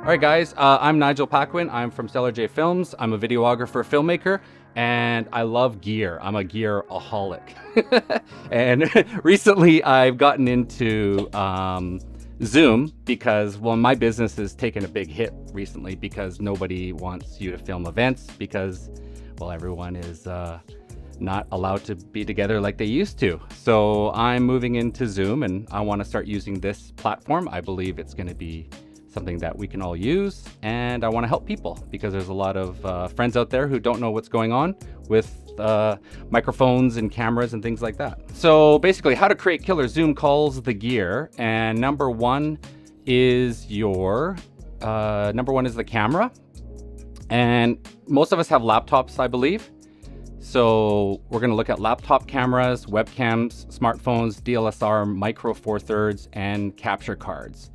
All right, guys, uh, I'm Nigel Paquin. I'm from StellerJay Films. I'm a videographer, filmmaker, and I love gear. I'm a gear-aholic. and recently I've gotten into um, Zoom because, well, my business has taken a big hit recently because nobody wants you to film events because, well, everyone is uh, not allowed to be together like they used to. So I'm moving into Zoom and I want to start using this platform. I believe it's going to be something that we can all use. And I want to help people because there's a lot of uh, friends out there who don't know what's going on with uh, microphones and cameras and things like that. So basically, how to create killer Zoom calls, the gear. And number one is your, uh, number one is the camera. And most of us have laptops, I believe. So we're going to look at laptop cameras, webcams, smartphones, DSLR, micro four thirds, and capture cards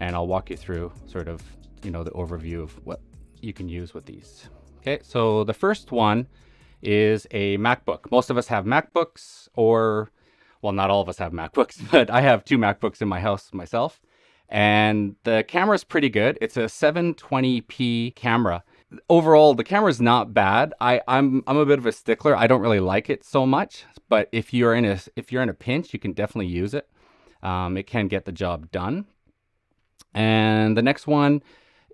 and I'll walk you through sort of, you know, the overview of what you can use with these. Okay, so the first one is a MacBook. Most of us have MacBooks or, well, not all of us have MacBooks, but I have two MacBooks in my house myself. And the camera is pretty good. It's a 720p camera. Overall, the camera is not bad. I, I'm I'm a bit of a stickler. I don't really like it so much, but if you're in a if you're in a pinch, you can definitely use it. Um, it can get the job done. And the next one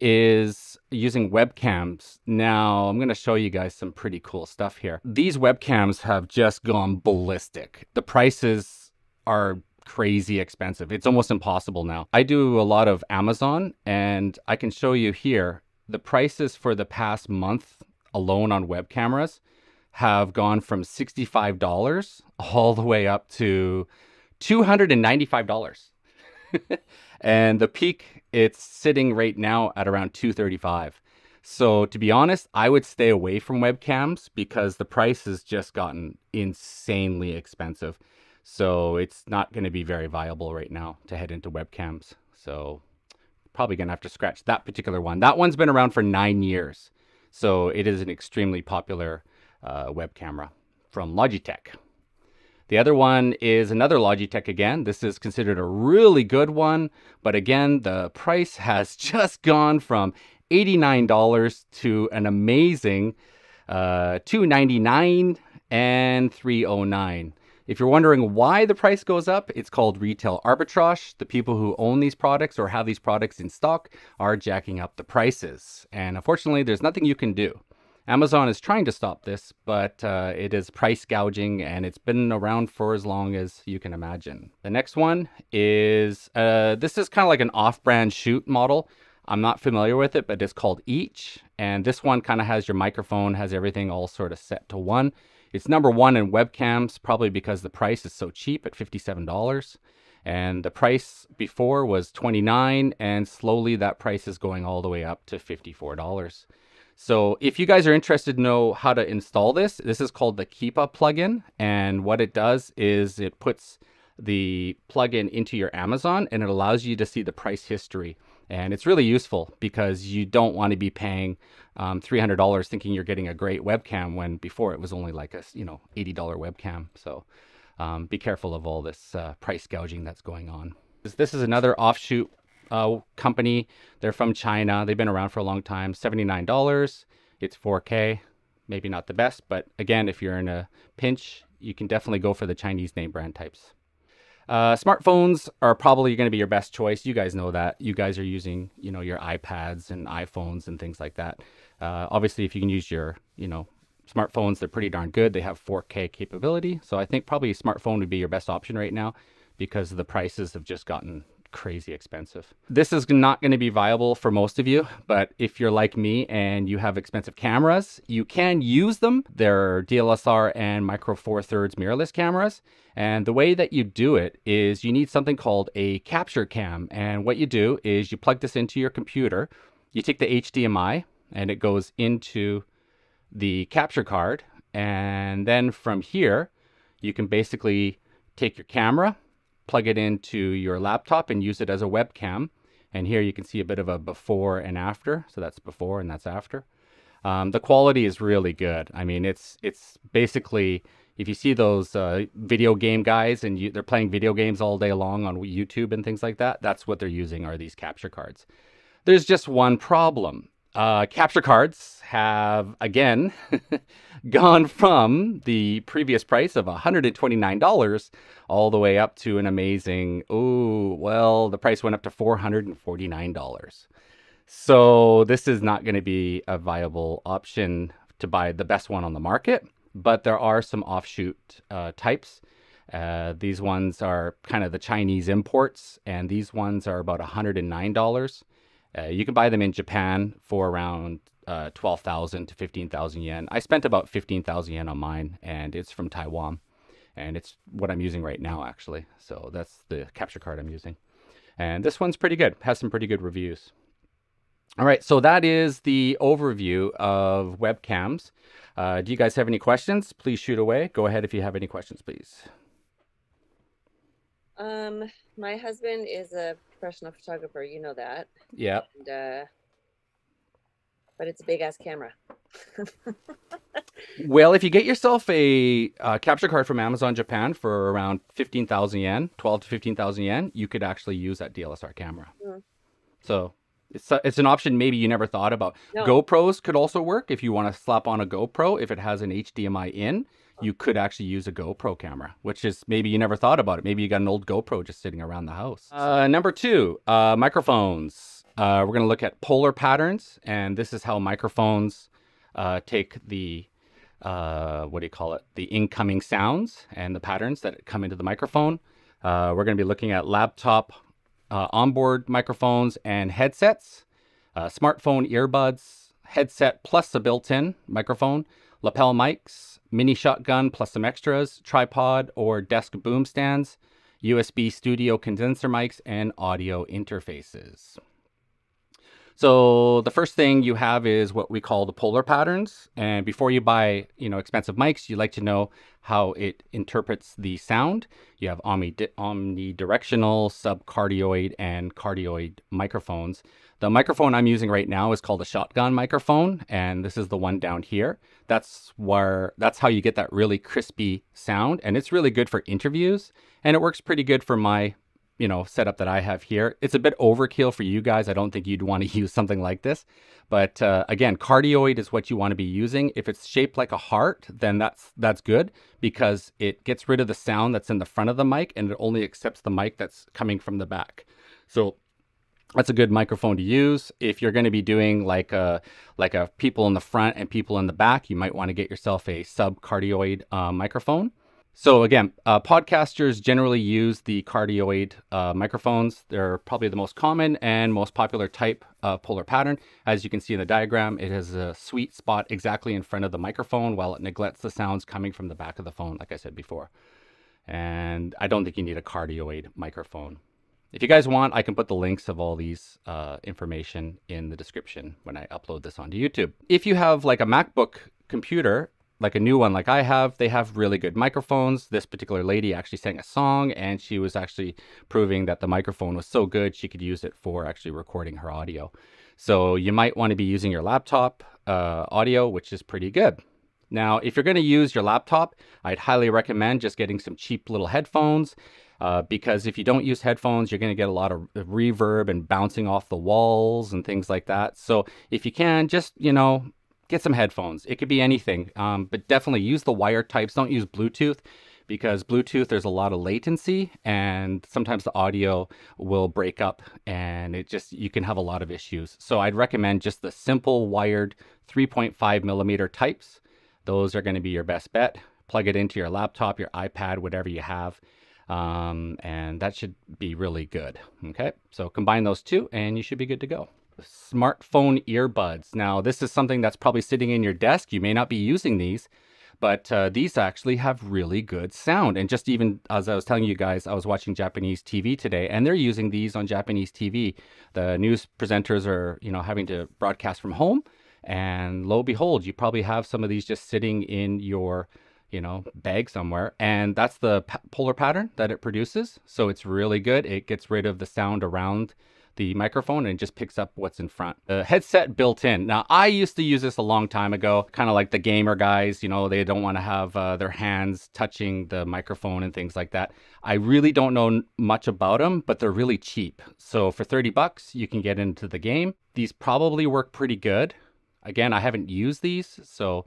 is using webcams. Now, I'm going to show you guys some pretty cool stuff here. These webcams have just gone ballistic. The prices are crazy expensive. It's almost impossible now. I do a lot of Amazon and I can show you here the prices for the past month alone on web cameras have gone from $65 all the way up to $295. and the peak it's sitting right now at around 235 so to be honest i would stay away from webcams because the price has just gotten insanely expensive. So it's not going to be very viable right now to head into webcams. So probably going to have to scratch that particular one. That one's been around for nine years. So it is an extremely popular uh, web camera from logitech the other one is another Logitech again. This is considered a really good one, but again, the price has just gone from $89 to an amazing uh, 299 and 309. If you're wondering why the price goes up, it's called retail arbitrage. The people who own these products or have these products in stock are jacking up the prices. And unfortunately, there's nothing you can do. Amazon is trying to stop this, but uh, it is price gouging and it's been around for as long as you can imagine. The next one is uh, this is kind of like an off brand shoot model. I'm not familiar with it, but it's called Each. And this one kind of has your microphone, has everything all sort of set to one. It's number one in webcams, probably because the price is so cheap at $57. And the price before was 29 and slowly that price is going all the way up to $54. So if you guys are interested to know how to install this, this is called the Keepa plugin. And what it does is it puts the plugin into your Amazon and it allows you to see the price history. And it's really useful because you don't want to be paying um, $300 thinking you're getting a great webcam when before it was only like a you know $80 webcam. So um, be careful of all this uh, price gouging that's going on. This is another offshoot uh, company. They're from China. They've been around for a long time. $79. It's 4K. Maybe not the best, but again, if you're in a pinch, you can definitely go for the Chinese name brand types. Uh, smartphones are probably going to be your best choice. You guys know that. You guys are using, you know, your iPads and iPhones and things like that. Uh, obviously, if you can use your, you know, smartphones, they're pretty darn good. They have 4K capability. So I think probably a smartphone would be your best option right now because the prices have just gotten crazy expensive. This is not going to be viable for most of you, but if you're like me and you have expensive cameras, you can use them. They're DSLR and micro four thirds mirrorless cameras. And the way that you do it is you need something called a capture card. And what you do is you plug this into your computer, you take the HDMI and it goes into the capture card. And then from here, you can basically take your camera plug it into your laptop and use it as a webcam. And here you can see a bit of a before and after. So that's before and that's after. Um, the quality is really good. I mean, it's it's basically if you see those uh, video game guys and you, they're playing video games all day long on YouTube and things like that, that's what they're using are these capture cards. There's just one problem. Uh, capture cards have again gone from the previous price of $129 all the way up to an amazing, oh, well, the price went up to $449. So this is not going to be a viable option to buy the best one on the market, but there are some offshoot uh, types. Uh, these ones are kind of the Chinese imports, and these ones are about $109. Uh, you can buy them in Japan for around uh, 12,000 to 15,000 yen. I spent about 15,000 yen on mine, and it's from Taiwan. And it's what I'm using right now, actually. So that's the capture card I'm using. And this one's pretty good, has some pretty good reviews. All right, so that is the overview of webcams. Uh, do you guys have any questions? Please shoot away. Go ahead if you have any questions, please. Um, my husband is a professional photographer. You know that. Yeah. And, uh, but it's a big ass camera. well, if you get yourself a uh, capture card from Amazon Japan for around 15,000 yen, 12 to 15,000 yen, you could actually use that DLSR camera. Mm. So it's, a, it's an option maybe you never thought about. No. GoPros could also work if you want to slap on a GoPro if it has an HDMI in you could actually use a GoPro camera, which is maybe you never thought about it. Maybe you got an old GoPro just sitting around the house. Uh, number two, uh, microphones. Uh, we're going to look at polar patterns, and this is how microphones uh, take the uh, what do you call it? The incoming sounds and the patterns that come into the microphone. Uh, we're going to be looking at laptop onboard microphones and headsets, smartphone earbuds, headset plus a built-in microphone, lapel mics, mini shotgun plus some extras, tripod or desk boom stands, USB studio condenser mics, and audio interfaces. So the first thing you have is what we call the polar patterns. And before you buy, you know, expensive mics, you like to know how it interprets the sound. You have omnidirectional, subcardioid, and cardioid microphones. The microphone I'm using right now is called a shotgun microphone, and this is the one down here. That's where that's how you get that really crispy sound, and it's really good for interviews, and it works pretty good for my you know setup that I have here. It's a bit overkill for you guys. I don't think you'd want to use something like this, but uh, again, cardioid is what you want to be using. If it's shaped like a heart, then that's that's good because it gets rid of the sound that's in the front of the mic and it only accepts the mic that's coming from the back. So that's a good microphone to use. If you're going to be doing like a like a people in the front and people in the back, you might want to get yourself a subcardioid uh, microphone. So again, uh, podcasters generally use the cardioid uh, microphones. They're probably the most common and most popular type of polar pattern. As you can see in the diagram, it has a sweet spot exactly in front of the microphone while it neglects the sounds coming from the back of the phone, like I said before. And I don't think you need a cardioid microphone. If you guys want, I can put the links of all these uh, information in the description when I upload this onto YouTube. If you have like a MacBook computer, like a new one like I have, they have really good microphones. This particular lady actually sang a song and she was actually proving that the microphone was so good she could use it for actually recording her audio. So you might want to be using your laptop uh, audio, which is pretty good. Now, if you're going to use your laptop, I'd highly recommend just getting some cheap little headphones uh, because if you don't use headphones, you're going to get a lot of reverb and bouncing off the walls and things like that. So if you can, just, you know, get some headphones. It could be anything, um, but definitely use the wire types. Don't use Bluetooth because Bluetooth, there's a lot of latency and sometimes the audio will break up and it just, you can have a lot of issues. So I'd recommend just the simple wired 3.5 millimeter types. Those are going to be your best bet. Plug it into your laptop, your iPad, whatever you have um, and that should be really good. Okay, so combine those two and you should be good to go. Smartphone earbuds. Now, this is something that's probably sitting in your desk. You may not be using these, but uh, these actually have really good sound. And just even as I was telling you guys, I was watching Japanese TV today, and they're using these on Japanese TV. The news presenters are, you know, having to broadcast from home, and lo behold, you probably have some of these just sitting in your you know, bag somewhere. And that's the polar pattern that it produces. So it's really good. It gets rid of the sound around the microphone and just picks up what's in front. The headset built in. Now, I used to use this a long time ago, kind of like the gamer guys, you know, they don't want to have uh, their hands touching the microphone and things like that. I really don't know much about them, but they're really cheap. So for 30 bucks, you can get into the game. These probably work pretty good. Again, I haven't used these, so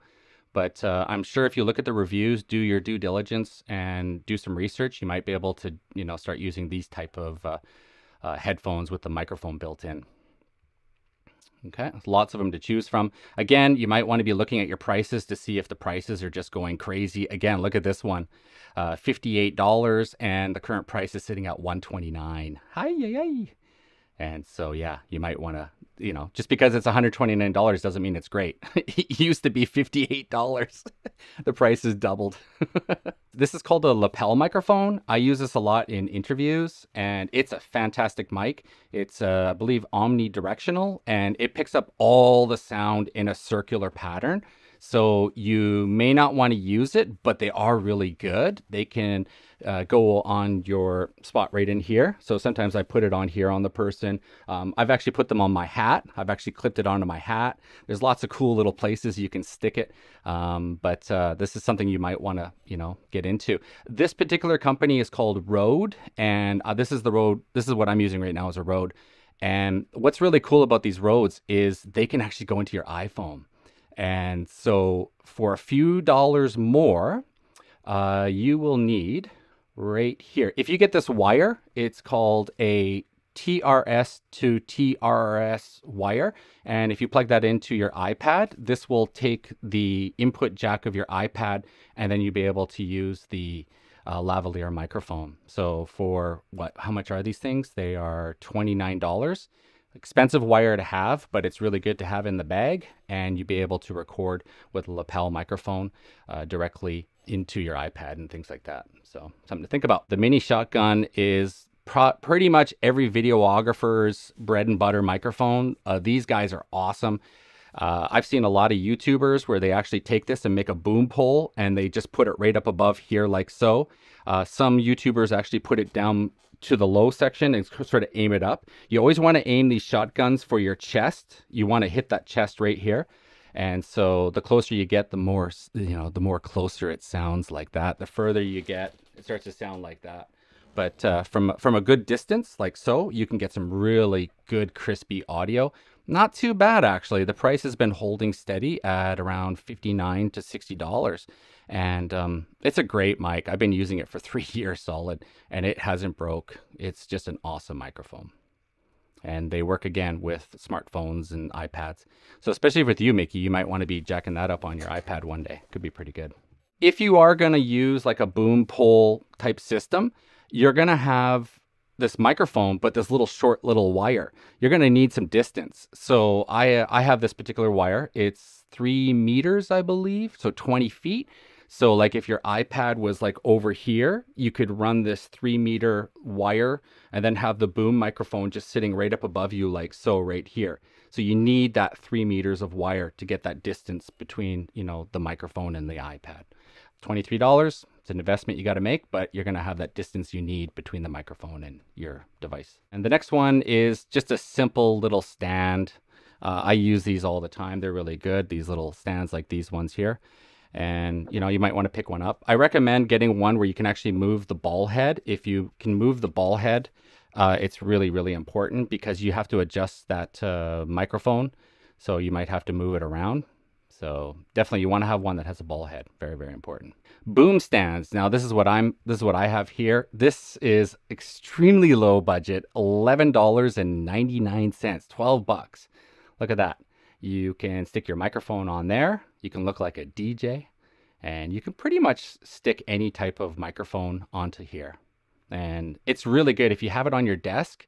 but uh, I'm sure if you look at the reviews, do your due diligence and do some research, you might be able to, you know, start using these type of uh, uh, headphones with the microphone built in. Okay, lots of them to choose from. Again, you might want to be looking at your prices to see if the prices are just going crazy. Again, look at this one, uh, $58 and the current price is sitting at 129. Hi, hi, hi. And so, yeah, you might want to you know, just because it's $129 doesn't mean it's great. it used to be $58. the price has doubled. this is called a lapel microphone. I use this a lot in interviews and it's a fantastic mic. It's, uh, I believe, omnidirectional and it picks up all the sound in a circular pattern. So you may not want to use it, but they are really good. They can uh, go on your spot right in here. So sometimes I put it on here on the person. Um, I've actually put them on my hat. I've actually clipped it onto my hat. There's lots of cool little places you can stick it. Um, but uh, this is something you might want to, you know, get into. This particular company is called Rode, and uh, this is the Rode. This is what I'm using right now as a Rode. And what's really cool about these Rodes is they can actually go into your iPhone. And so for a few dollars more, uh, you will need right here. If you get this wire, it's called a TRS to TRS wire. And if you plug that into your iPad, this will take the input jack of your iPad and then you'll be able to use the uh, lavalier microphone. So for what, how much are these things? They are $29 expensive wire to have, but it's really good to have in the bag, and you'll be able to record with a lapel microphone uh, directly into your iPad and things like that. So something to think about. The mini shotgun is pretty much every videographer's bread and butter microphone. Uh, these guys are awesome. Uh, I've seen a lot of YouTubers where they actually take this and make a boom pole and they just put it right up above here like so. Uh, some YouTubers actually put it down to the low section and sort of aim it up. You always want to aim these shotguns for your chest. You want to hit that chest right here. And so the closer you get, the more, you know, the more closer it sounds like that. The further you get, it starts to sound like that. But uh, from, from a good distance, like so, you can get some really good crispy audio. Not too bad, actually. The price has been holding steady at around 59 to $60. And um, it's a great mic. I've been using it for three years solid, and it hasn't broke. It's just an awesome microphone. And they work again with smartphones and iPads. So especially with you, Mickey, you might want to be jacking that up on your iPad one day. Could be pretty good. If you are going to use like a boom pole type system, you're going to have this microphone, but this little short little wire. You're going to need some distance. So I uh, I have this particular wire. It's three meters, I believe, so 20 feet. So like if your iPad was like over here, you could run this three meter wire and then have the boom microphone just sitting right up above you, like so right here. So you need that three meters of wire to get that distance between, you know, the microphone and the iPad. $23. It's an investment you got to make, but you're going to have that distance you need between the microphone and your device. And the next one is just a simple little stand. Uh, I use these all the time. They're really good. These little stands like these ones here. And you know, you might want to pick one up. I recommend getting one where you can actually move the ball head. If you can move the ball head, uh, it's really, really important because you have to adjust that uh, microphone. So you might have to move it around. So definitely you want to have one that has a ball head. Very, very important. Boom stands. Now this is what I'm this is what I have here. This is extremely low budget, $11.99, 12 bucks. Look at that. You can stick your microphone on there. You can look like a DJ and you can pretty much stick any type of microphone onto here. And it's really good if you have it on your desk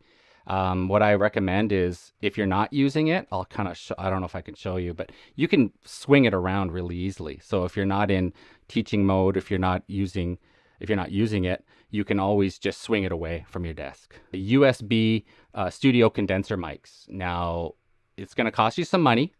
um, what I recommend is if you're not using it, I'll kind of, I don't know if I can show you, but you can swing it around really easily. So if you're not in teaching mode, if you're not using, if you're not using it, you can always just swing it away from your desk. The USB uh, studio condenser mics. Now, it's going to cost you some money,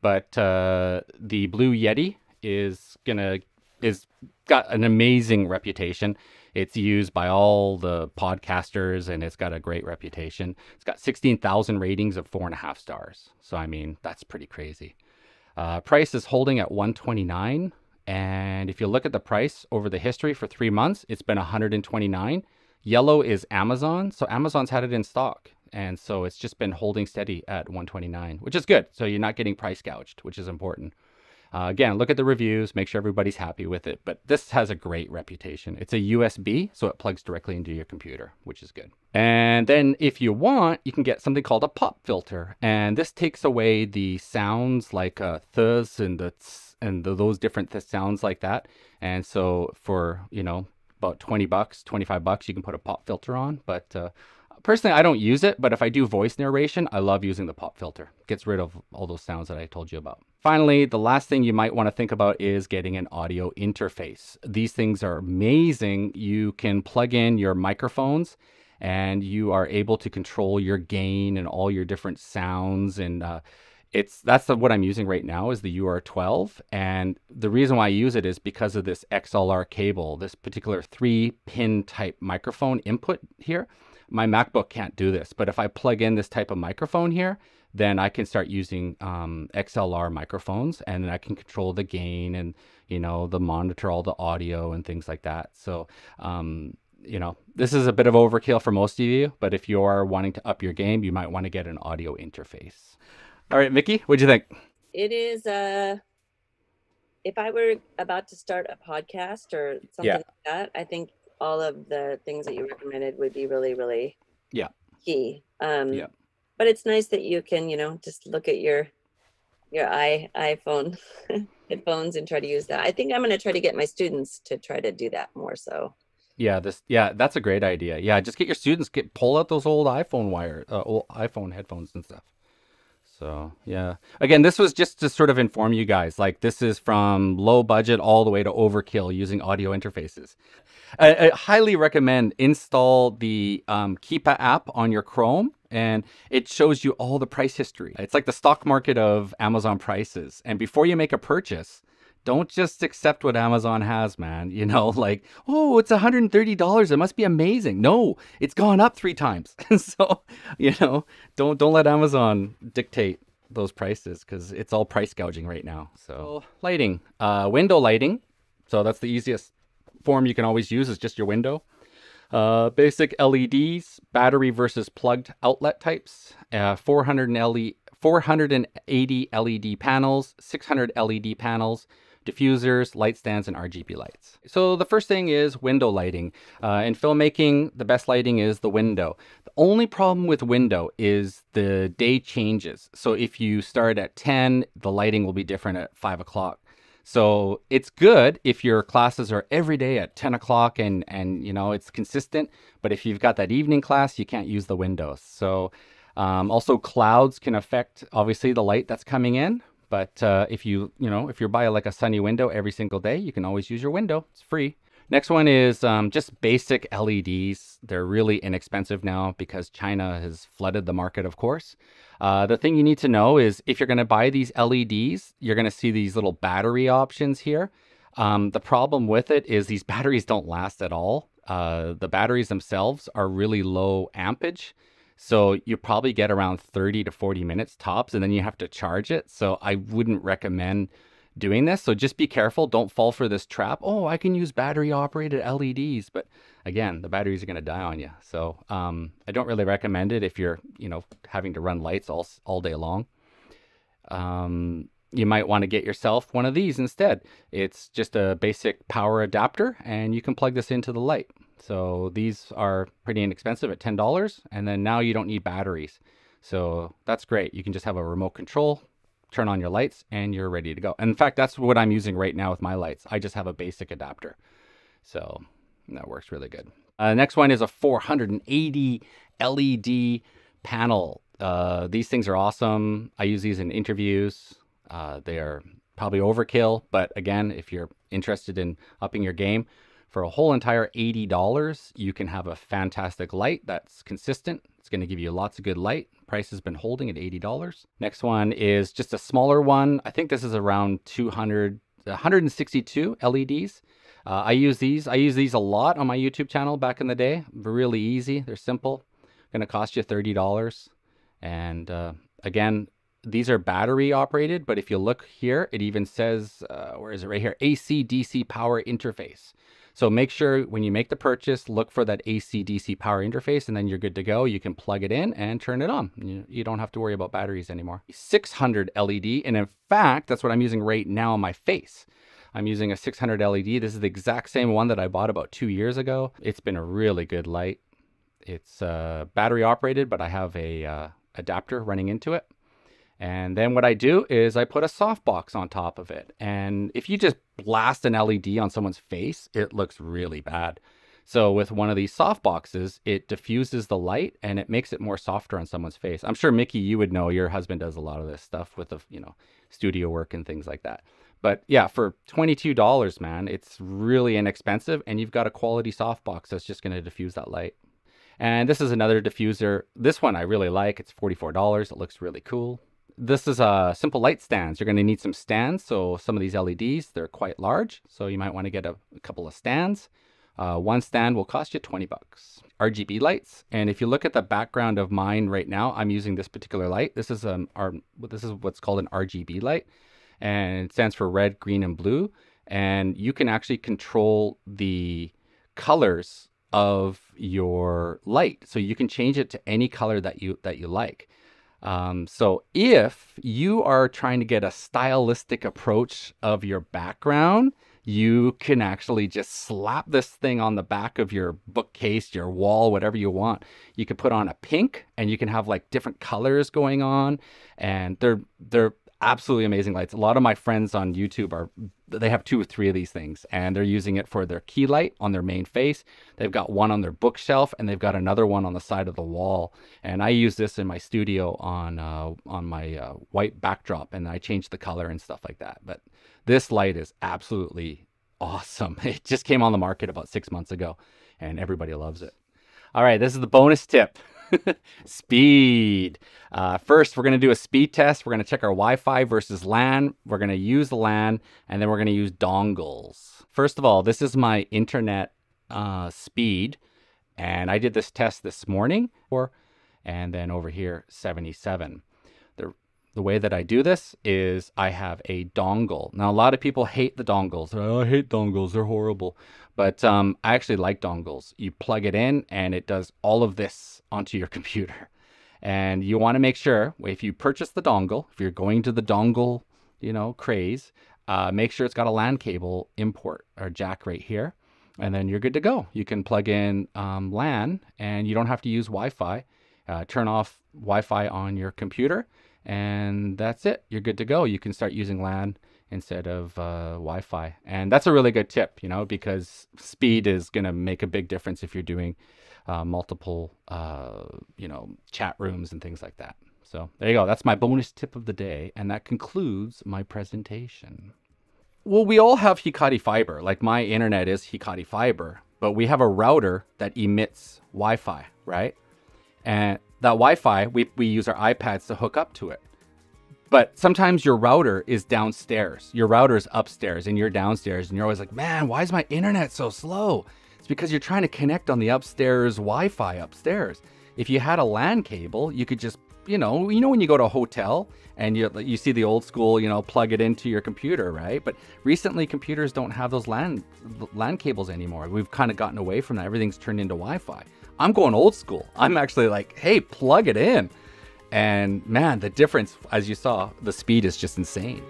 but uh, the Blue Yeti is going to, is got an amazing reputation It's used by all the podcasters and it's got a great reputation. It's got 16,000 ratings of four and a half stars. So, I mean, that's pretty crazy. Uh, price is holding at 129 and if you look at the price over the history for three months, it's been 129. Yellow is Amazon. So Amazon's had it in stock. And so it's just been holding steady at 129, which is good. So you're not getting price gouged, which is important. Uh, again, look at the reviews, make sure everybody's happy with it. But this has a great reputation. It's a USB, so it plugs directly into your computer, which is good. And then if you want, you can get something called a pop filter. And this takes away the sounds like uh, ths and the tss and the, those different th- sounds like that. And so for, you know, about 20 bucks, 25 bucks, you can put a pop filter on. But uh, personally, I don't use it, but if I do voice narration, I love using the pop filter. Gets rid of all those sounds that I told you about. Finally, the last thing you might want to think about is getting an audio interface. These things are amazing. You can plug in your microphones and you are able to control your gain and all your different sounds and uh, it's that's the, what I'm using right now is the UR12 and the reason why I use it is because of this XLR cable this particular three pin type microphone input here my MacBook can't do this but if I plug in this type of microphone here then I can start using um, XLR microphones and then I can control the gain and you know the monitor all the audio and things like that so um, you know this is a bit of overkill for most of you but if you are wanting to up your game you might want to get an audio interface all right, Mickey, what'd you think? It is uh if I were about to start a podcast or something Yeah. like that, I think all of the things that you recommended would be really, really Yeah. key. Um Yeah. but it's nice that you can, you know, just look at your your i iPhone headphones and try to use that. I think I'm gonna try to get my students to try to do that more so. Yeah, this yeah, that's a great idea. Yeah, just get your students get pull out those old iPhone wire, uh, old iPhone headphones and stuff. So yeah, again, this was just to sort of inform you guys. Like this is from low budget all the way to overkill using audio interfaces. I, I highly recommend install the um, Keepa app on your Chrome, and it shows you all the price history. It's like the stock market of Amazon prices. And before you make a purchase, don't just accept what Amazon has, man. You know, like, oh, it's $130. It must be amazing. No, it's gone up three times. so, you know, don't don't let Amazon dictate those prices because it's all price gouging right now. So lighting, uh, window lighting. So that's the easiest form you can always use is just your window. Uh, basic LEDs, battery versus plugged outlet types, uh, 400 LE, 480 LED panels, 600 LED panels, diffusers, light stands, and RGB lights. So the first thing is window lighting. Uh, in filmmaking, the best lighting is the window. The only problem with window is the day changes. So if you start at 10, the lighting will be different at 5 o'clock. So it's good if your classes are every day at 10 o'clock and, and you know it's consistent. But if you've got that evening class, you can't use the windows. So um, also clouds can affect obviously the light that's coming in. But uh, if you you know if you're by like a sunny window every single day, you can always use your window. It's free. Next one is um, just basic LEDs. They're really inexpensive now because China has flooded the market, of course. Uh, the thing you need to know is if you're going to buy these LEDs, you're going to see these little battery options here. Um, the problem with it is these batteries don't last at all. Uh, the batteries themselves are really low ampage. So you probably get around 30 to 40 minutes tops, and then you have to charge it. So I wouldn't recommend doing this. So just be careful. Don't fall for this trap. Oh, I can use battery operated LEDs. But again, the batteries are going to die on you. So um, I don't really recommend it if you're, you know, having to run lights all, all day long. Um, you might want to get yourself one of these instead. It's just a basic power adapter and you can plug this into the light. So these are pretty inexpensive at $10 and then now you don't need batteries. So that's great. You can just have a remote control, turn on your lights and you're ready to go. And in fact, that's what I'm using right now with my lights. I just have a basic adapter. So that works really good. Uh, next one is a 480 LED panel. Uh, these things are awesome. I use these in interviews. Uh, they are probably overkill, but again, if you're interested in upping your game, for a whole entire $80, you can have a fantastic light that's consistent. It's going to give you lots of good light. Price has been holding at $80. Next one is just a smaller one. I think this is around 200 162 LEDs. Uh, I use these. I use these a lot on my YouTube channel back in the day. Really easy. They're simple. Going to cost you $30. And uh, again, these are battery operated, but if you look here, it even says, uh, where is it right here? AC DC power interface. So make sure when you make the purchase, look for that AC DC power interface and then you're good to go. You can plug it in and turn it on. You, you don't have to worry about batteries anymore. 600 LED. And in fact, that's what I'm using right now on my face. I'm using a 600 LED. This is the exact same one that I bought about two years ago. It's been a really good light. It's uh, battery operated, but I have a uh, adapter running into it. And then what I do is I put a softbox on top of it. And if you just blast an LED on someone's face, it looks really bad. So with one of these soft boxes, it diffuses the light and it makes it more softer on someone's face. I'm sure Mickey, you would know your husband does a lot of this stuff with the, you know, studio work and things like that. But yeah, for $22, man, it's really inexpensive and you've got a quality softbox that's just going to diffuse that light. And this is another diffuser. This one I really like. It's $44. It looks really cool this is a simple light stands. You're going to need some stands. So some of these LEDs, they're quite large. So you might want to get a, a couple of stands. Uh, one stand will cost you 20 bucks. RGB lights. And if you look at the background of mine right now, I'm using this particular light. This is um our, this is what's called an RGB light and it stands for red, green, and blue. And you can actually control the colors of your light. So you can change it to any color that you that you like. Um, so if you are trying to get a stylistic approach of your background, you can actually just slap this thing on the back of your bookcase, your wall, whatever you want. You can put on a pink and you can have like different colors going on and they're they're absolutely amazing lights. A lot of my friends on YouTube are they have two or three of these things and they're using it for their key light on their main face. They've got one on their bookshelf and they've got another one on the side of the wall. And I use this in my studio on uh, on my uh, white backdrop and I change the color and stuff like that. But this light is absolutely awesome. It just came on the market about six months ago and everybody loves it. All right, this is the bonus tip. speed. Uh, first, we're going to do a speed test. We're going to check our Wi-Fi versus LAN. We're going to use the LAN, and then we're going to use dongles. First of all, this is my internet uh, speed, and I did this test this morning, or, and then over here, 77. The the way that I do this is I have a dongle. Now, a lot of people hate the dongles. Oh, I hate dongles. They're horrible. But um, I actually like dongles. You plug it in and it does all of this onto your computer. And you want to make sure if you purchase the dongle, if you're going to the dongle, you know, craze, uh, make sure it's got a LAN cable import or jack right here. And then you're good to go. You can plug in um, LAN and you don't have to use Wi Fi. Uh, turn off Wi Fi on your computer and that's it. You're good to go. You can start using LAN instead of uh, Wi-Fi, and that's a really good tip, you know, because speed is going to make a big difference if you're doing uh, multiple, uh, you know, chat rooms and things like that. So there you go. That's my bonus tip of the day, and that concludes my presentation. Well, we all have Hikari fiber. Like my internet is Hikari fiber, but we have a router that emits Wi-Fi, right? And that Wi-Fi, we, we use our iPads to hook up to it. But sometimes your router is downstairs. Your router is upstairs and you're downstairs and you're always like, man, why is my internet so slow? It's because you're trying to connect on the upstairs Wi-Fi upstairs. If you had a LAN cable, you could just, you know, you know when you go to a hotel and you you see the old school, you know, plug it into your computer, right? But recently computers don't have those LAN LAN cables anymore. We've kind of gotten away from that. Everything's turned into Wi-Fi. I'm going old school. I'm actually like, hey, plug it in. And man, the difference, as you saw, the speed is just insane.